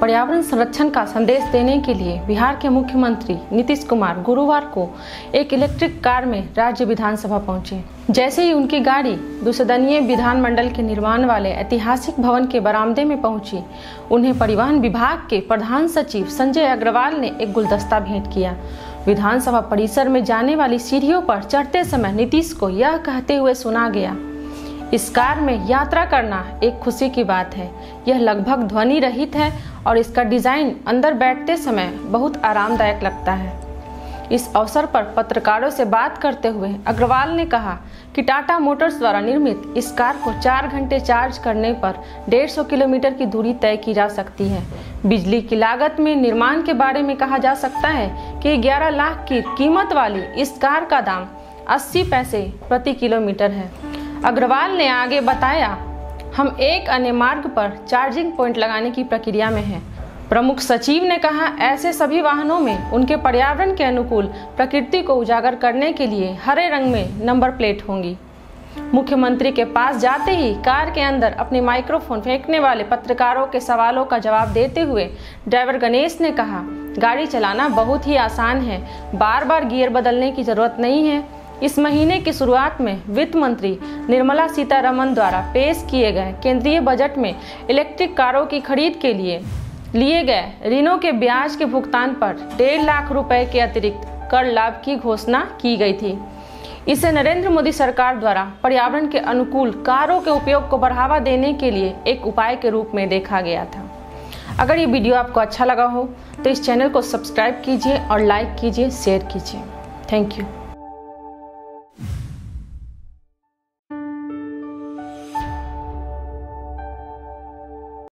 पर्यावरण संरक्षण का संदेश देने के लिए बिहार के मुख्यमंत्री नीतीश कुमार गुरुवार को एक इलेक्ट्रिक कार में राज्य विधानसभा पहुँचे। जैसे ही उनकी गाड़ी दुसदनीय विधानमंडल के निर्माण वाले ऐतिहासिक भवन के बरामदे में पहुँची, उन्हें परिवहन विभाग के प्रधान सचिव संजय अग्रवाल ने एक गुलदस्ता भेंट किया। विधानसभा परिसर में जाने वाली सीढ़ियों पर चढ़ते समय नीतीश को यह कहते हुए सुना गया इस कार में यात्रा करना एक खुशी की बात है। यह लगभग ध्वनि रहित है और इसका डिज़ाइन अंदर बैठते समय बहुत आरामदायक लगता है। इस अवसर पर पत्रकारों से बात करते हुए अग्रवाल ने कहा कि टाटा मोटर्स द्वारा निर्मित इस कार को चार घंटे चार्ज करने पर 150 किलोमीटर की दूरी तय की जा सकती है। बिजली की लागत में निर्माण के बारे में कहा जा सकता है कि 11 लाख की कीमत वाली इस कार का दाम 80 पैसे प्रति किलोमीटर है। अग्रवाल ने आगे बताया, हम एक अन्य मार्ग पर चार्जिंग पॉइंट लगाने की प्रक्रिया में हैं। प्रमुख सचिव ने कहा, ऐसे सभी वाहनों में उनके पर्यावरण के अनुकूल प्रकृति को उजागर करने के लिए हरे रंग में नंबर प्लेट होंगी। मुख्यमंत्री के पास जाते ही कार के अंदर अपने माइक्रोफोन फेंकने वाले पत्रकारों के सवालों का जवाब देते हुए ड्राइवर गणेश ने कहा, गाड़ी चलाना बहुत ही आसान है। बार बार गियर बदलने की ज़रूरत नहीं है। इस महीने की शुरुआत में वित्त मंत्री निर्मला सीतारमन द्वारा पेश किए गए केंद्रीय बजट में इलेक्ट्रिक कारों की खरीद के लिए लिए गए ऋणों के ब्याज के भुगतान पर डेढ़ लाख रुपए के अतिरिक्त कर लाभ की घोषणा की गई थी। इसे नरेंद्र मोदी सरकार द्वारा पर्यावरण के अनुकूल कारों के उपयोग को बढ़ावा देने के लिए एक उपाय के रूप में देखा गया था। अगर ये वीडियो आपको अच्छा लगा हो तो इस चैनल को सब्सक्राइब कीजिए और लाइक कीजिए, शेयर कीजिए। Thank you.